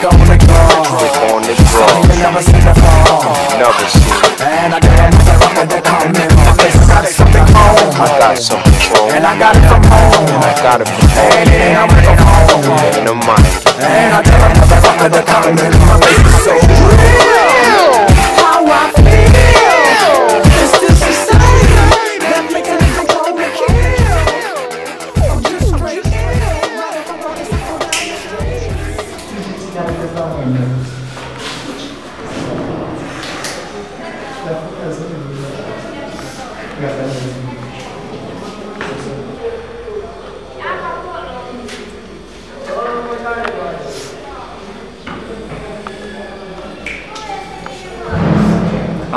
dick on the ground. Dick on the ground. You never seen the fall. Never seen. And I got a motherfucker that come my face. I got something home. I got some. And I got it from home. And I got it from home. And it ain't a microphone. Ain't a. And I got a motherfucker that come in my face. So real.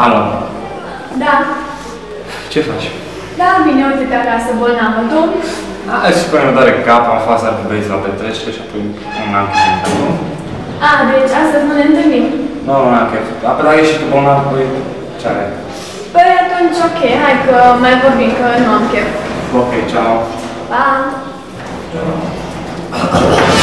Alo, Da, ce faci? da, bine, uite-te acasă, bolnavă, tu? Hai și până doare cap, am fost la băieți la petrecere și apoi un an chestia acum. A, deci astăzi nu ne întâlnim. Nu, nu am chef. Apoi dacă ești și tu bolnav, păi ce are? Păi atunci, ok, hai că mai vorbim, că nu am chef. Ok, ceau. Pa!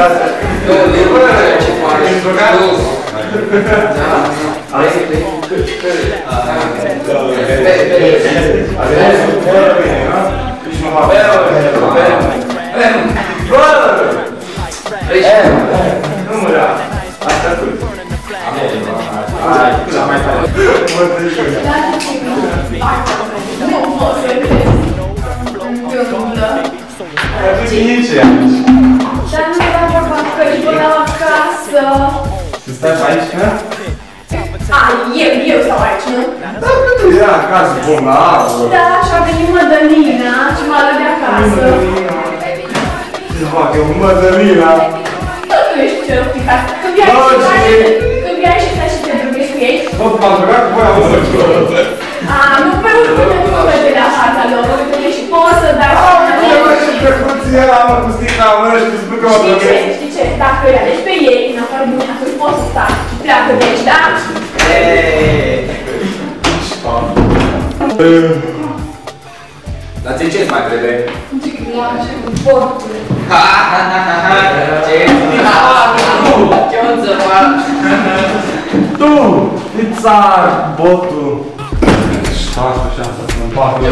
casa. Eu lembro, né? Tipo, mais jogador. É, Стандартно. А, е, е, стандартно. Da, pentru era acasă bolnavă. Da, și a venit Mădălina și m-a luat de acasă. Uma danina. eu, Mădălina? Tot nu ești cel picat. Când vii aici și te drumești cu ei. Bă, para o rugat cu voi, am văzut. A, nu, pe urmă. Fața lor. Uite și poți să dai Bă, și ce drăguț era, mă, cu sticla în mână și tu spui că mă Știi ce? drăguț. Știi ce? Dacă îi alegi pe ei, în afară de mine, atunci poți să stai și pleacă de aici, da? Dar ție ce-ți mai trebuie? Ce place cu portul. Ha, ha, ha, ha, ha. Ce? Ce o să fac? Tu, țar, botul. Porta.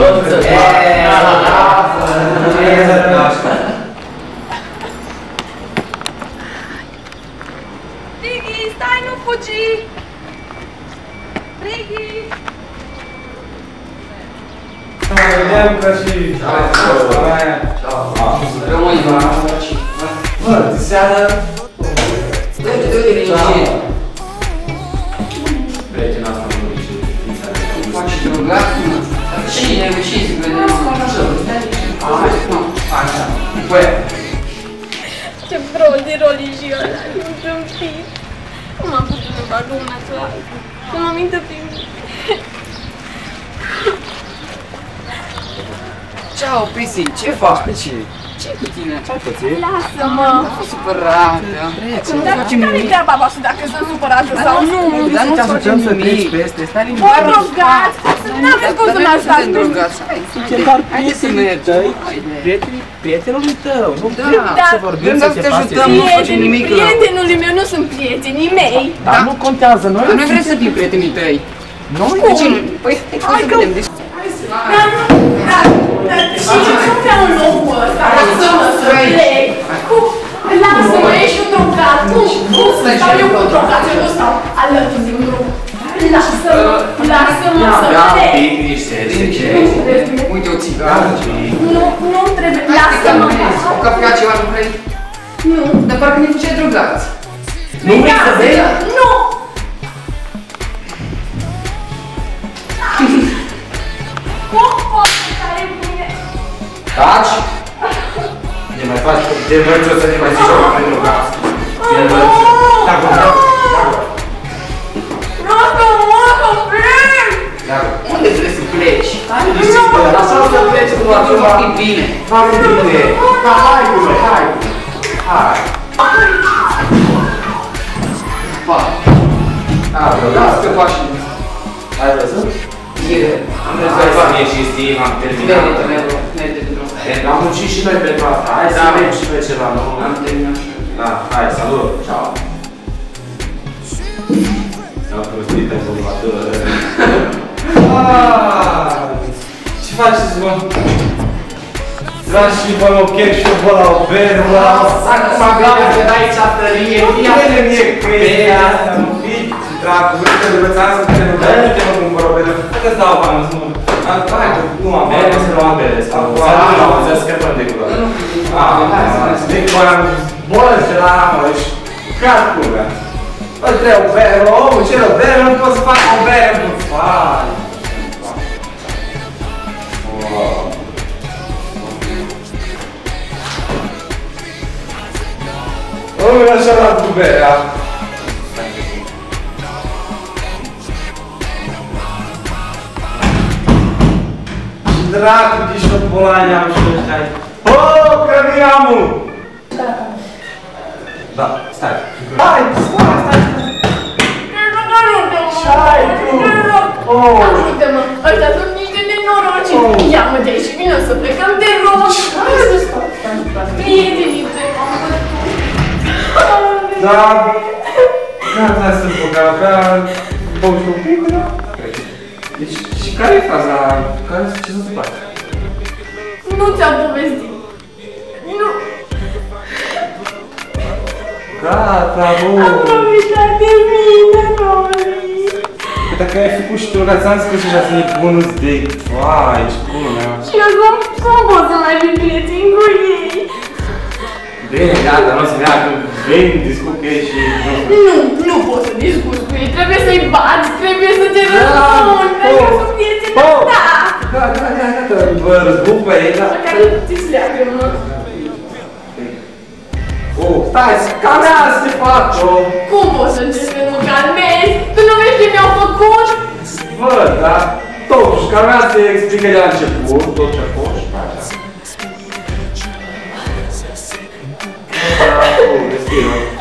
É. é. Nossa. Brigui, stai, não fugir. Brigui. Tchau, Tchau. Tchau. Tchau. Tchau. Pode jogar. Cine? Ce să vedem? Hai, nu, așa. Băi, Ce prost e religion ăla, nu tâmpit. Cum am putut să fac lumea să Să mă mintă prin Ceau, Pisi, ce faci? Ce cu tine? Lasă-mă! Supărată. Dar care-i treaba voastră dacă sunt supărată sau nu? Dar nu ți-am făcut nimic. peste, stai Vă drogați! N-aveți cum să mă ajutați pe drogați. Hai, Suntem doar Haide să prietenii mergem. tăi, Haide. prietenii prietenului tău. Nu Da. trebuie Da. să vorbim, Vrem să să se te passe. ajutăm. Nu face Prietenii, nimic rău. prietenului meu nu sunt prietenii mei! Dar nu contează, noi Dar noi vrem să fim prietenii tăi. Noi De ce? Păi, hai să vedem. Deci, Dar nu, dar, dar și nu vreau în locul ăsta, lasă-mă să plec. Cum? Lasă-mă, ești un drogat, cum? Cum să stau eu cu drogat, eu nu stau alături de un drog. Lasă-mă, lasă-mă să Da, plec. Uite o țigară. Nu, nu trebuie, Hai, lasă-mă. O cafea, ceva nu vrei? Nu. Dar parcă ne duce drogați. Nu vrei să bei? Taci! Ne mai faci de noi ce o să ne mai zici ceva pentru ca. Dacă, dacă, Rosto, moto, plec! dacă. Unde trebuie să pleci? Hai, disipă, Lasă-mă să pleci cu acum va fi bine. Hai, bine. Da, hai, bine, hai. Hai. Pa. Hai, bă, Da, da, scăpa și... Ai văzut? E, am Hai rezolvat. să ne și Steve, am terminat. Merită, merită, merită pentru asta. Am muncit și noi pentru asta. Hai să Da. vedem și pe ceva, nu? Am terminat și eu. Da, hai, salut. Ciao. Am prostit pe salvator. Ah, Ce faceți, mă? Vreau și bă, o chef și o bă la o bere, la o Acum gata că dai ceaptărie. Ia vede mie chestia asta, mă fii, dracu, vrei să învățați să te rugăm, nu te mă cumpăr o bere. Hai-ți dau bani, nu Vai, uma merda, você uma merda. Ah, mas essa que é pra dentro agora. Ah, mas tem que parar. Lá, mas. Cara, pô, velho. André, o velho, ô, tira o velho, não posso falar com o velho, não faz. Ô, meu. Dracu, ești o bolani am și ăștia aici. Oh, Crămiamu! Da, stai. Hai, stai, stai. Ce ai tu? Oh. Ajută-mă, ăștia sunt niște nenoroci. Oh. Ia-mă de aici, vină să plecăm, te rog. Hai să stau, stai, stai. Prietenii de Da. Gata să băga, ca... Bău și un pic, da? Deci, și care e faza? Care, ce s-a întâmplat? Nu ți-am povestit. Nu. Gata, bă. Am uitat de mine, Dacă ai făcut și tu, ți-am spus deja să iei bonus de... Vai, ce bună mea. Și acum cum pot să mai fii prieten cu ei? Bine, gata, nu o să meargă. Veni, discută și... Nu, nu poți să discuți cu ei, trebuie să-i bați, trebuie să te Da, răspunzi, pentru oh, că sunt prietenii oh. ta. Da, da, da, gata, vă răzbuc pe ei, da? Care ți-ți leagă, mă. Oh, stai, calmează te fac, oh. Cum poți să încerci să nu calmezi? Tu nu vezi ce mi-au făcut? Bă, da, totuși, calmează te explică de la început, tot ce a fost și pe așa. Da, oh, respiră.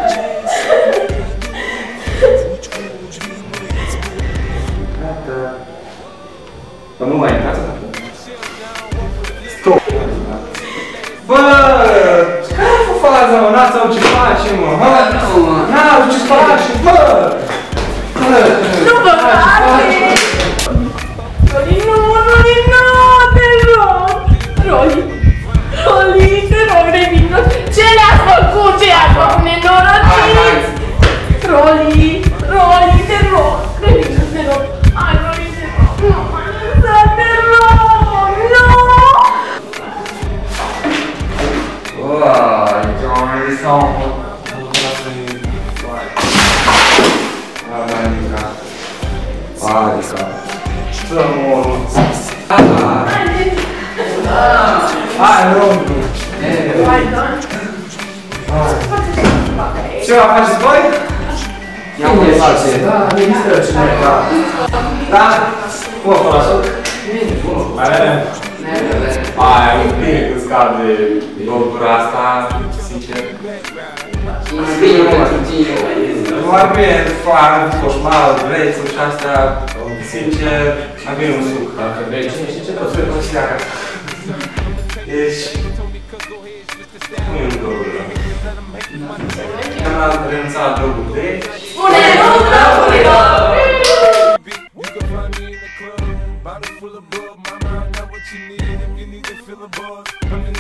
Trzeba paść swoich? Ja mówię rację. Tak, nie wystarczy. Tak? Było po raz? Nie, nie było. Ale... A, ja mówię, to skarby. Dobra, sta, sicie. Łapie farm, koszmar, wlej, coś astea, sicie, a wiem, słucha. To jest... Nie wiem, dobra. Full of my mind, not what you need. If you need to feel a buzz, I'm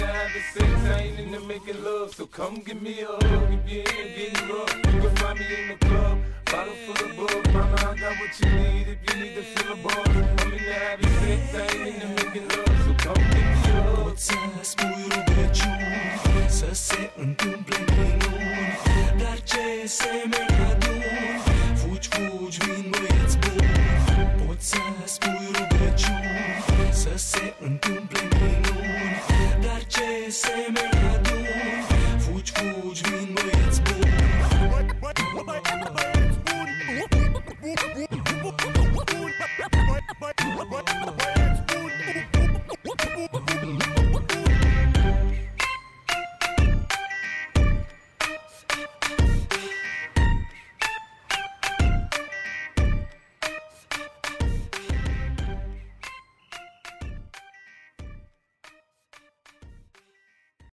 ain't into making love. So come give me a hug if you're into getting rough. You can find me in the club, bottle full of bug. Mama, I got what you need if you need to feel a buzz. I'm in the having sex, I ain't into making love. So come give me a hug. Pot să spui rugăciuni Să se întâmple minuni Dar ce semeni adun Fugi, fugi, vin băieți buni Pot să spui rugăciuni Să se întâmple minuni Dar ce semeni adun